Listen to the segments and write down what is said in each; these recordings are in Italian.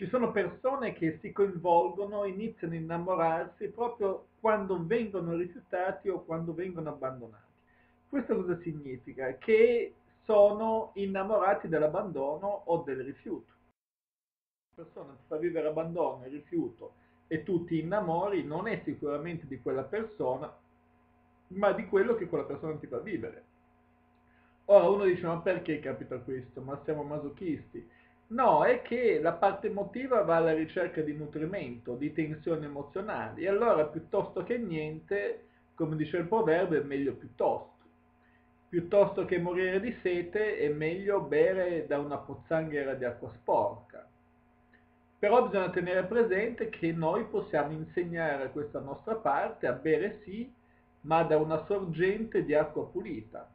Ci sono persone che si coinvolgono, iniziano a innamorarsi proprio quando vengono rifiutati o quando vengono abbandonati. Questo cosa significa? Che sono innamorati dell'abbandono o del rifiuto. Una persona ti fa vivere abbandono e rifiuto e tu ti innamori non è sicuramente di quella persona, ma di quello che quella persona ti fa vivere. Ora uno dice ma perché capita questo? Ma siamo masochisti? No, è che la parte emotiva va alla ricerca di nutrimento, di tensioni emozionali e allora piuttosto che niente, come dice il proverbio, è meglio piuttosto. Piuttosto che morire di sete è meglio bere da una pozzanghera di acqua sporca. Però bisogna tenere presente che noi possiamo insegnare questa nostra parte a bere sì, ma da una sorgente di acqua pulita.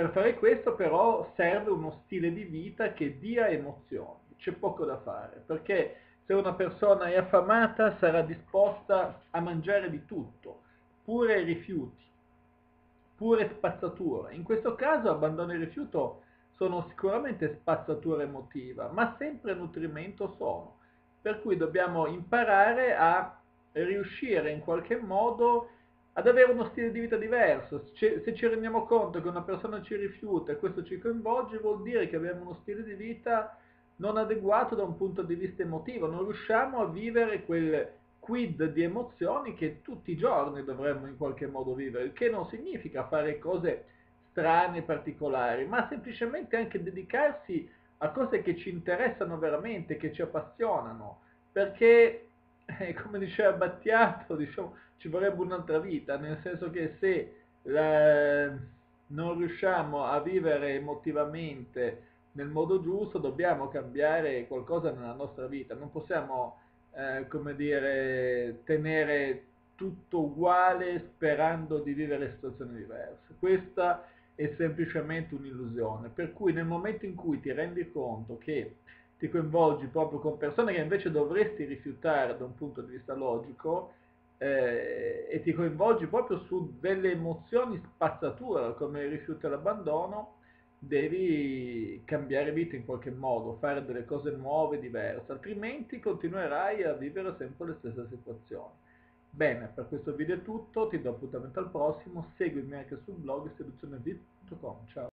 Per fare questo però serve uno stile di vita che dia emozioni, c'è poco da fare, perché se una persona è affamata sarà disposta a mangiare di tutto, pure rifiuti, pure spazzatura. In questo caso abbandono e rifiuto sono sicuramente spazzatura emotiva, ma sempre nutrimento sono. Per cui dobbiamo imparare a riuscire in qualche modo ad avere uno stile di vita diverso. Se ci rendiamo conto che una persona ci rifiuta e questo ci coinvolge, vuol dire che abbiamo uno stile di vita non adeguato da un punto di vista emotivo, non riusciamo a vivere quel quid di emozioni che tutti i giorni dovremmo in qualche modo vivere, il che non significa fare cose strane particolari, ma semplicemente anche dedicarsi a cose che ci interessano veramente, che ci appassionano, perché eh, come diceva Battiato, diciamo, ci vorrebbe un'altra vita, nel senso che se la, non riusciamo a vivere emotivamente nel modo giusto, dobbiamo cambiare qualcosa nella nostra vita, non possiamo, eh, come dire, tenere tutto uguale sperando di vivere situazioni diverse. Questa è semplicemente un'illusione, per cui nel momento in cui ti rendi conto che ti coinvolgi proprio con persone che invece dovresti rifiutare da un punto di vista logico eh, e ti coinvolgi proprio su delle emozioni spazzatura come il rifiuto e l'abbandono, devi cambiare vita in qualche modo, fare delle cose nuove, diverse, altrimenti continuerai a vivere sempre le stesse situazioni. Bene, per questo video è tutto, ti do appuntamento al prossimo, seguimi anche sul blog seduzionevi.com, ciao!